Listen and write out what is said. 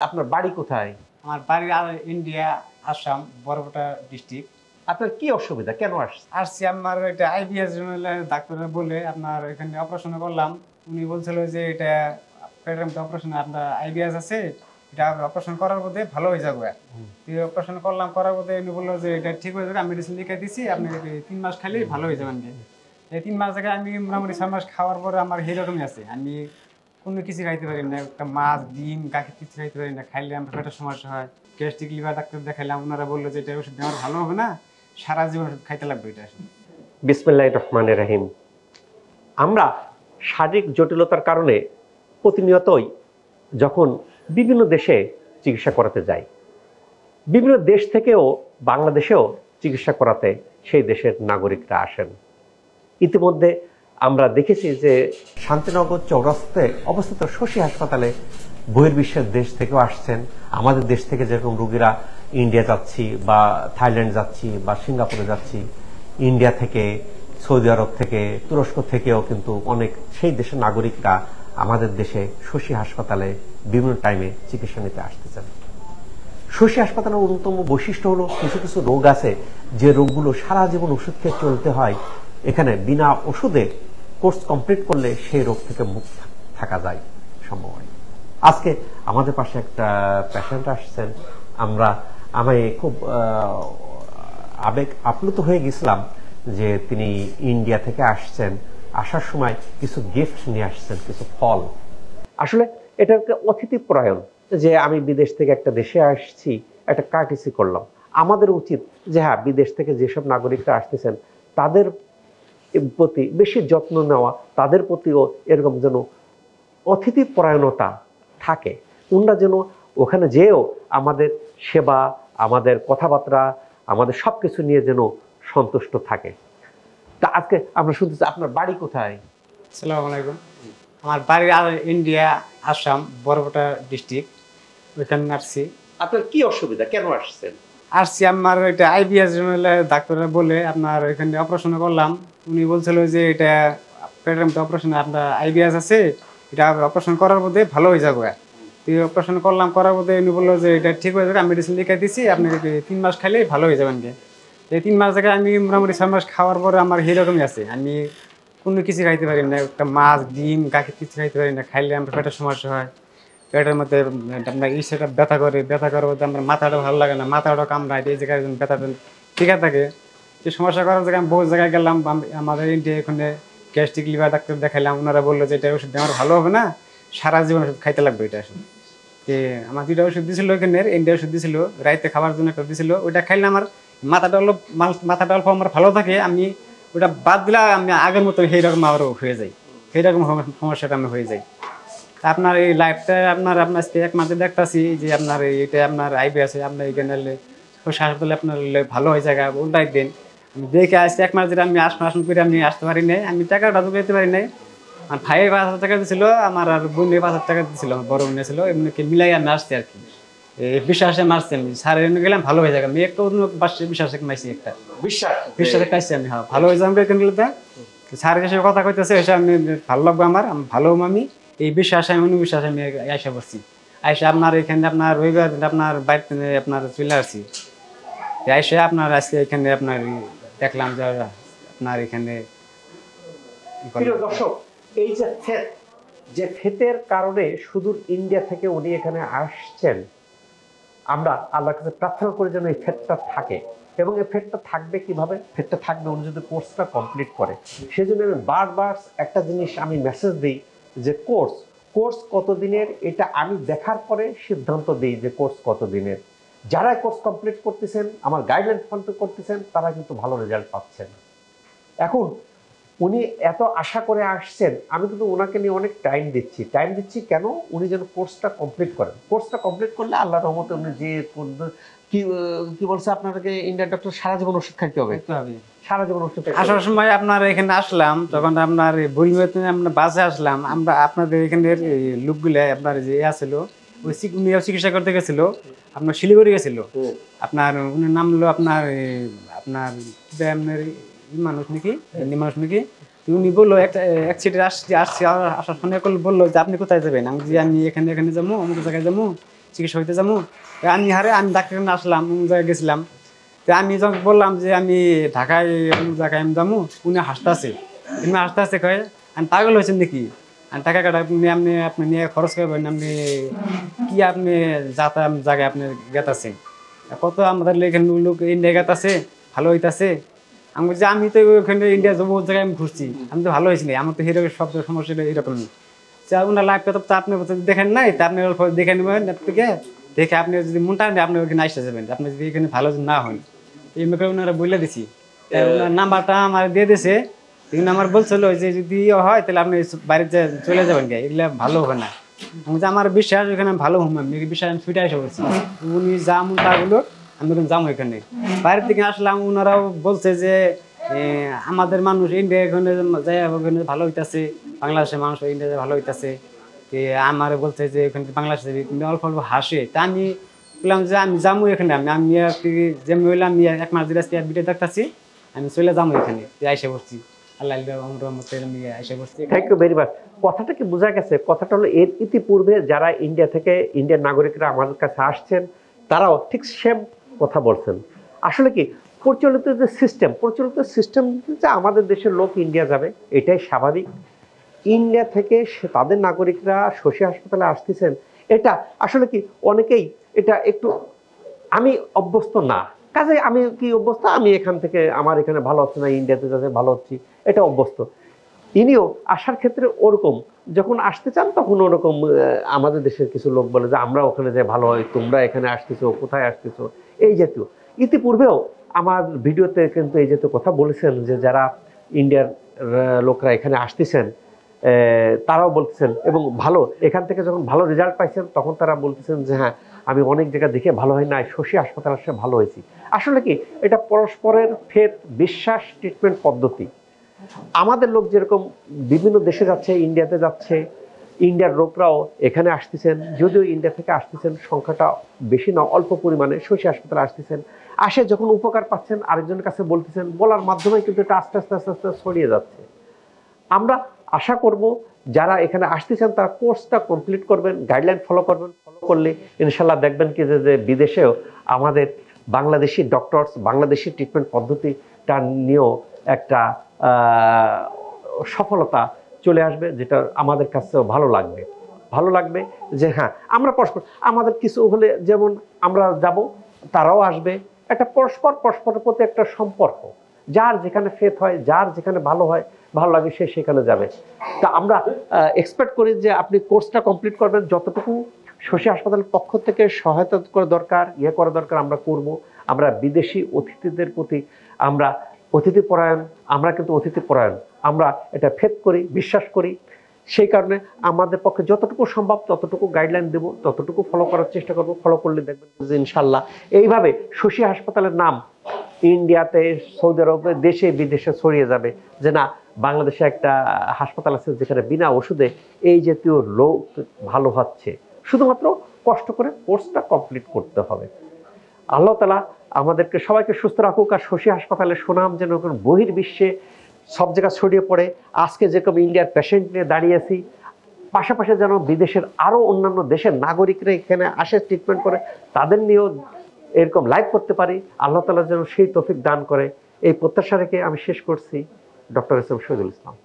আপনার বাড়ি কোথায়? আমার বাড়ি আর ইন্ডিয়া আসাম বরপেটা ডিস্ট্রিক্ট আপনার কি অসুবিধা? কেন আসছে আসছি আমার এটা আইবিএস ডাক্তার বলে আপনার এখানে অপারেশন করলাম। উনি বলছিল যে এটা পেটের অপারেশন আপনার আইবিএস আছে এটা অপারেশন করার মধ্যে ভালো হয়ে যাবে। তো অপারেশন করলাম করার মধ্যে উনি বলল যে এটা ঠিক হয়ে যাবে আমি মেডিসিন লিখে দিছি আপনি তিন মাস খাইলেই ভালো হয়ে যাবেন। এই তিন মাস থেকে আমি মোটামুটি ছয় মাস খাওয়ার পরে আমার সেরকমই আছে। আমি কোনো কিছু খাইতে পারি না। একটা মাছ, ডিম গাখি কিছু খাইতে পারি না। খাইলে আমার পেটের সমস্যা হয়। গ্যাস্ট্রিক লিভার ডাক্তার দেখাইলাম, ওনারা বলল যে এটা ওষুধ আমার ভালো হবে না। সারা জীবন ওষুধ খাইতে লাগবে এটা বিসমিল্লাহ রহমান রাহিম। আমরা শারীরিক জটিলতার কারণে প্রতিনিয়তই যখন বিভিন্ন দেশে চিকিৎসা করাতে যাই, বিভিন্ন দেশ থেকেও বাংলাদেশেও চিকিৎসা করাতে সেই দেশের নাগরিকরা আসেন। ইতিমধ্যে আমরা দেখেছি যে শান্তিনগর চৌরাস্তায় অবস্থিত শশী হাসপাতালে বহির্বিশ্বের দেশ থেকেও আসছেন। আমাদের দেশ থেকে যেরকম রুগীরা ইন্ডিয়া যাচ্ছি বা থাইল্যান্ড যাচ্ছি বা সিঙ্গাপুরে যাচ্ছি, ইন্ডিয়া থেকে, সৌদি আরব থেকে, তুরস্ক থেকেও কিন্তু অনেক সেই দেশের নাগরিকরা আমাদের দেশে শশী হাসপাতালে বিভিন্ন টাইমে চিকিৎসা নিতে আসতেছেন। শশী হাসপাতালের অন্যতম বৈশিষ্ট্য হলো কিছু কিছু রোগ আছে। যে রোগগুলো সারা জীবন ওষুধ খেয়ে চলতে হয়, এখানে বিনা ওষুধে কোর্স কমপ্লিট করলে সেই রোগ থেকে মুক্ত থাকা যায় সম্ভব আজকে আমাদের পাশে একটা পেশেন্ট আসছেন। আমরা, আমি খুব আবেগ আপ্লুত হয়ে গেছিলাম যে তিনি ইন্ডিয়া থেকে আসছেন। আসার সময় কিছু গিফট নিয়ে আসছেন, কিছু ফল। আসলে এটা একটা অতিথি পরায়ণ, যে আমি বিদেশ থেকে একটা দেশে আসছি, একটা কার্টিসি করলাম। আমাদের উচিত যে হ্যাঁ বিদেশ থেকে যেসব নাগরিকরা আসতেছেন, তাদের প্রতি বেশি যত্ন নেওয়া তাদের প্রতিও এরকম যেন অতিথি পরায়ণতা থাকে। ওনারা যেন ওখানে যেও আমাদের সেবা আমাদের কথাবার্তা আমাদের সব কিছু নিয়ে যেন সন্তুষ্ট থাকে। তা আজকে আমরা শুনতেছি আপনার বাড়ি কোথায়? সালাম আলাইকুম। আমার বাড়ি ইন্ডিয়া আসাম বরপেটা ডিস্ট্রিক্ট ওইখানে আসছি আপনার কি অসুবিধা? কেন আসছেন? আসছি, আমার এটা আইবিএস ডাক্তার বলে, আপনার এখানে অপারেশন করলাম। উনি বলছিল যে, এটা পেটের অপারেশন আপনার আইবিএস আছে, এটা অপারেশন করার মধ্যে ভালো হয়ে যাবে। তো অপারেশন করলাম, করার মধ্যে উনি বলল যে, এটা ঠিক হয়ে যাবে, আমি মেডিসিন লিখে দিচ্ছি আপনি তিন মাস খাইলেই ভালো হয়ে যাবেন এই তিন মাস থেকে আমি মোটামুটি ছয় মাস খাওয়ার পরে আমার সেরকমই আছে। আমি কোনো কিছু খাইতে পারি না, একটা মাছ, ডিম গাখি কিছু খাইতে পারি না, খাইলে আমার পেটের সমস্যা হয়। পেটের মধ্যে আপনার এই সেটা ব্যথা করে, ব্যথা মধ্যে আমার মাথাটা ভালো লাগে না, মাথাটা কামড়ায় এই জায়গায় ব্যথাটা ঠিক থাকে। যে সমস্যা করার জায়গায় আমি বহু জায়গায় গেলাম, আম- আমাদের ইন্ডিয়া এখানে গ্যাস্ট্রিক লিভার ডাক্তার দেখাইলাম ওনারা বলল যে এটা ওষুধ আমার ভালো হবে না, সারা জীবন ওষুধ খাইতে লাগবে এটা আসলে। যে আমার দুইটা ওষুধ দিছিল ওখানে ইন্ডিয়া ওষুধ দিছিল, রাইতে খাবার জন্য একটা দিছিল, ওইটা খাইলে আমার মাথাটা অল্প মাথাটা অল্প আমার ভালো থাকে, আমি ওটা বাদ দিলে আমি আগের মতো সেই রকম আবারও হয়ে যাই সেই রকম সমস্যাটা আমি হয়ে যাই আপনার এই লাইফটা আপনার আপনার এক মাসে দেখতেছি যে আপনার এটা আপনার আইবি আছে আপনার এখানে হাসপাতালে আপনার ভালো হয়ে জায়গা ওটাই দেন। আমি দেখে আসছি এক মাস ধরে আমি আসন আসন করে আমি আসতে পারি নাই আমি টাকাটা তো পেতে পারি নাই। আমার ভাইয়ের পাঁচ হাজার টাকা দিছিল আমার আর বোনের পাঁচ হাজার টাকা দিছিল আমার বড় বোনের ছিল এমনিকে মিলাই আমি আসছি আর কি। এই বিশ্বাসে মারছি আমি স্যার এনে গেলাম ভালো হয়ে যাবে। আমি একটা অন্য পাশে বিশ্বাসে মাইছি একটা। বিশ্বাস? বিশ্বাসে খাইছি আমি হ্যাঁ ভালো হয়ে যাবে কেন স্যারের কাছে কথা কইতেছে আমি ভালো লাগবে আমার আমি ভালো আমি। এই বিশ্বাসে আমি অনুবিশ্বাসে আমি আইসা বসছি আইসা আপনার এখানে আপনার রবিবার আপনার বাড়িতে আপনার চলে আসছি। আইসা আপনার আজকে এখানে আপনার দেখলাম যে আপনার এখানে দর্শক, এই যে ফেত, যে ফেতের কারণে সুদূর ইন্ডিয়া থেকে উনি এখানে আসছেন, আমরা আল্লাহর কাছে প্রার্থনা করি যেন এই ফেটটা থাকে। এবং এই ফেটটা থাকবে কীভাবে? ফেটটা থাকবে উনি যদি কোর্সটা কমপ্লিট করে। সেজন্য আমি বারবার একটা জিনিস আমি মেসেজ দিই যে কোর্স কোর্স কতদিনের, এটা আমি দেখার পরে সিদ্ধান্ত দিই যে কোর্স কতদিনের। যারা কোর্স কমপ্লিট করতেছেন, আমার গাইডলাইন ফলো করতেছেন, তারা কিন্তু ভালো রেজাল্ট পাচ্ছেন। এখন উনি এত আশা করে আসছেন, আমি কিন্তু ওনাকে নিয়ে অনেক টাইম দিচ্ছি। টাইম দিচ্ছি কেন? উনি যেন কোর্সটা কমপ্লিট করেন। কোর্সটা কমপ্লিট করলে আল্লাহ রহমতে উনি যে কি বলছে আপনাকে ইন্ডিয়ান ডক্টর সারা জীবন খাইতে হবে? হবে। সারা জীবন ওষুধ আসার সময় আপনার এখানে আসলাম তখন আপনার বুড়িমাতে আমরা বাসে আসলাম। আমরা আপনাদের এখানের লোকগুলো আপনার যে আছিল ওই চিকিৎসা করতে গেছিল আপনার শিলিগুড়ি গেছিল। আপনার উনি নাম হলো আপনার আপনার আপনার মানুষ নাকি? মানুষ নাকি? উনি বলল একটা এক সিটে আসছি আসছি আসার সময় বলল যে আপনি কোথায় যাবেন? আমি যে আমি এখানে এখানে যাব অমুক জায়গায় যাব চিকিৎসা হইতে যাব। আমি হারে আমি ডাক্তার আসলাম অন্য জায়গায় গেছিলাম। তো আমি যখন বললাম যে আমি ঢাকায় অন্য জায়গায় আমি যাব, উনি হাসতেছে। উনি হাসতেছে, কয়ে, আমি পাগল হয়েছেন নাকি? আর টাকা কাটা আপনি আপনি আপনি নিয়ে খরচ করবেন, আপনি কি আপনি যাতা জায়গায় আপনি গেতাছেন? কত আমাদের এখানে লোক ইন্ডিয়া গেতাছে, ভালো হইতাছে। আমি বলছি, আমি তো ওখানে ইন্ডিয়া যাব জায়গায় আমি ঘুরছি। আমি তো ভালো হয়েছি আমার তো এরকম সব সমস্যা এরকম যা ওনার লাইফটা তো আপনি দেখেন নাই, তা আপনি দেখে নেবেন থেকে দেখে আপনি যদি মনটা আপনি ওখানে আসতে যাবেন। আপনি যদি এখানে ভালো না হন। এই মেয়ে ওনারা বলে দিছি। ওনার নাম্বারটা আমার দিয়ে দিছে। কিন্তু আমার বলছিল যে যদি ইয়ে হয় তাহলে আপনি বাড়িতে চলে যাবেন গে এগুলা ভালো হবে না। আমি আমার বিশ্বাস ওখানে ভালো হুম আমি বিশ্বাস আমি ছুটে এসে বলছি। উনি যা মন তাগুলো আমি ওখানে যাব এখানে বাইরের থেকে আসলাম ওনারাও বলছে যে আমাদের মানুষ ইন্ডিয়া এখানে যাই ওখানে ভালো হইতাছে বাংলাদেশের মানুষ ইন্ডিয়াতে ভালো হইতাছে। আমার বলছে যে ওখানে বাংলাদেশে অল্প অল্প হাসে। তা আমি বললাম যে আমি যাব এখানে, আমি আমি যেমন হইলাম, আমি এক মাস দিলে বিটে দেখতেছি আমি চলে যাব এখানে আইসে বসছি আইসে বসছি কথাটা কি বোঝা গেছে? কথাটা হলো, এর ইতিপূর্বে যারা ইন্ডিয়া থেকে ইন্ডিয়ান নাগরিকরা আমাদের কাছে আসছেন, তারাও ঠিক সেম কথা বলছেন। আসলে কি, প্রচলিত যে সিস্টেম প্রচলিত সিস্টেম যে আমাদের দেশের লোক ইন্ডিয়া যাবে, এটাই স্বাভাবিক। ইন্ডিয়া থেকে তাদের নাগরিকরা শশী হাসপাতালে আসতেছেন এটা আসলে কি অনেকেই এটা একটু আমি অভ্যস্ত না। কাজে আমি কি অভ্যস্ত? আমি এখান থেকে আমার এখানে ভালো হচ্ছে না ইন্ডিয়াতে যাতে ভালো হচ্ছি, এটা অভ্যস্ত। ইনিও আসার ক্ষেত্রে ওরকম, যখন আসতে চান তখন ওরকম আমাদের দেশের কিছু লোক বলে যে আমরা ওখানে যাই ভালো হয়, তোমরা এখানে আসতেছো, কোথায় আসতেছো? এই জাতীয়। ইতিপূর্বেও আমার ভিডিওতে কিন্তু এই জাতীয় কথা বলেছেন যে, যারা ইন্ডিয়ার লোকরা এখানে আসতেছেন তারাও বলতেছেন এবং ভালো, এখান থেকে যখন ভালো রেজাল্ট পাইছেন, তখন তারা বলতেছেন যে হ্যাঁ আমি অনেক জায়গা দেখে ভালো হয় না শশী হাসপাতাল আসে ভালো হয়েছি। আসলে কি, এটা পরস্পরের ফেত বিশ্বাস ট্রিটমেন্ট পদ্ধতি। আমাদের লোক যেরকম বিভিন্ন দেশে যাচ্ছে ইন্ডিয়াতে যাচ্ছে ইন্ডিয়ার লোকরাও এখানে আসতেছেন, যদিও ইন্ডিয়া থেকে আসতেছেন, সংখ্যাটা বেশি না, অল্প পরিমাণে শশী হাসপাতালে আসতেছেন। আসে যখন উপকার পাচ্ছেন, আরেকজনের কাছে বলতেছেন, বলার মাধ্যমে কিন্তু এটা আস্তে আস্তে আস্তে আস্তে ছড়িয়ে যাচ্ছে। আমরা আশা করব যারা এখানে আসতেছেন তারা কোর্সটা কমপ্লিট করবেন গাইডলাইন ফলো করবেন ফলো করলে ইনশাল্লাহ দেখবেন কি যে বিদেশেও আমাদের বাংলাদেশি ডক্টরস বাংলাদেশি ট্রিটমেন্ট পদ্ধতিটা নিয়েও একটা সফলতা চলে আসবে, যেটা আমাদের কাছেও ভালো লাগবে। ভালো লাগবে যে হ্যাঁ আমরা পরস্পর, আমাদের কিছু হলে যেমন আমরা যাব, তারাও আসবে। একটা পরস্পর, পরস্পরের প্রতি একটা সম্পর্ক। যার যেখানে ফেথ হয়, যার যেখানে ভালো হয় ভালো লাগে, সে সেখানে যাবে। তা আমরা এক্সপেক্ট করি যে আপনি কোর্সটা কমপ্লিট করবেন, যতটুকু শশী হাসপাতালের পক্ষ থেকে সহায়তা করা দরকার ইয়ে করা দরকার, আমরা করব। আমরা বিদেশি অতিথিদের প্রতি আমরা অতিথি পরায়ণ, আমরা কিন্তু অতিথি পরায়ণ। আমরা এটা ফেদ করি, বিশ্বাস করি। সেই কারণে আমাদের পক্ষে যতটুকু সম্ভব, ততটুকু গাইডলাইন দেব, ততটুকু ফলো করার চেষ্টা করব ফলো করলে দেখবেন যে ইনশাল্লাহ। এইভাবে শশী হাসপাতালের নাম ইন্ডিয়াতে সৌদি আরবে দেশে, বিদেশে ছড়িয়ে যাবে, যে না বাংলাদেশে একটা হাসপাতাল আছে যেখানে বিনা ওষুধে এই জাতীয় লোক ভালো হচ্ছে। শুধুমাত্র কষ্ট করে কোর্সটা কমপ্লিট করতে হবে। আল্লাহ তালা আমাদেরকে সবাইকে সুস্থ রাখুক আর শশী হাসপাতালে সুনাম যেন বহির্বিশ্বে সব জায়গায় ছড়িয়ে পড়ে। আজকে যেরকম ইন্ডিয়ার পেশেন্ট নিয়ে দাঁড়িয়েছি পাশাপাশি যেন বিদেশের আরও অন্যান্য দেশের নাগরিকরা এখানে আসে ট্রিটমেন্ট করে, তাদের নিয়েও এরকম লাইভ করতে পারি। আল্লাহ তালা যেন সেই তফিক দান করে। এই প্রত্যাশা রেখে আমি শেষ করছি। Doctor S M Shahidul Islam